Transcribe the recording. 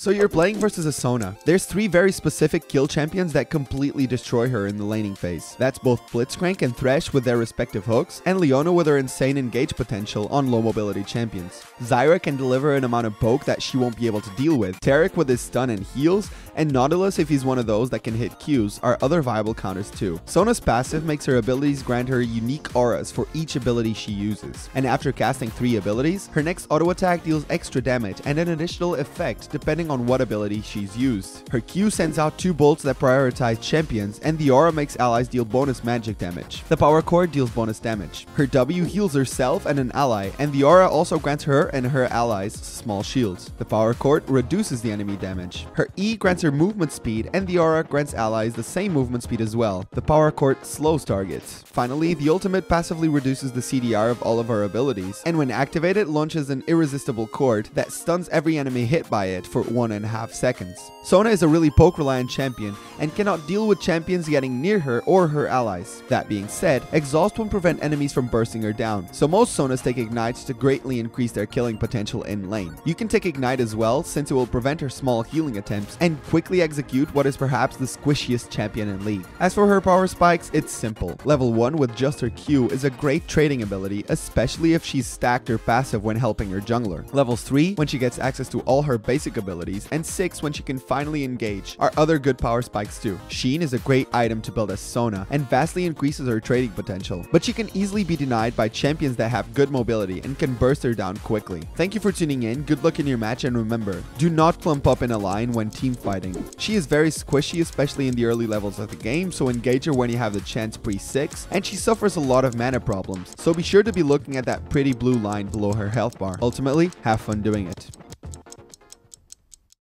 So you're playing versus a Sona. There's three very specific kill champions that completely destroy her in the laning phase. That's both Blitzcrank and Thresh with their respective hooks, and Leona with her insane engage potential on low mobility champions. Zyra can deliver an amount of poke that she won't be able to deal with, Taric with his stun and heals, and Nautilus if he's one of those that can hit Qs are other viable counters too. Sona's passive makes her abilities grant her unique auras for each ability she uses, and after casting three abilities, her next auto attack deals extra damage and an additional effect depending depending on what ability she's used. Her Q sends out two bolts that prioritize champions, and the aura makes allies deal bonus magic damage. The power chord deals bonus damage. Her W heals herself and an ally, and the aura also grants her and her allies small shields. The power chord reduces the enemy damage. Her E grants her movement speed, and the aura grants allies the same movement speed as well. The power chord slows targets. Finally, the ultimate passively reduces the CDR of all of her abilities, and when activated launches an irresistible chord that stuns every enemy hit by it for one and a half seconds. Sona is a really poke reliant champion and cannot deal with champions getting near her or her allies. That being said, exhaust won't prevent enemies from bursting her down, so most Sonas take ignites to greatly increase their killing potential in lane. You can take ignite as well since it will prevent her small healing attempts and quickly execute what is perhaps the squishiest champion in league. As for her power spikes, it's simple. Level 1 with just her Q is a great trading ability, especially if she's stacked her passive when helping her jungler. Level 3 when she gets access to all her basic abilities abilities, and 6 when she can finally engage, are other good power spikes too. Sheen is a great item to build as Sona, and vastly increases her trading potential, but she can easily be denied by champions that have good mobility and can burst her down quickly. Thank you for tuning in, good luck in your match, and remember, do not clump up in a line when team fighting. She is very squishy, especially in the early levels of the game, so engage her when you have the chance pre-6, and she suffers a lot of mana problems, so be sure to be looking at that pretty blue line below her health bar. Ultimately, have fun doing it.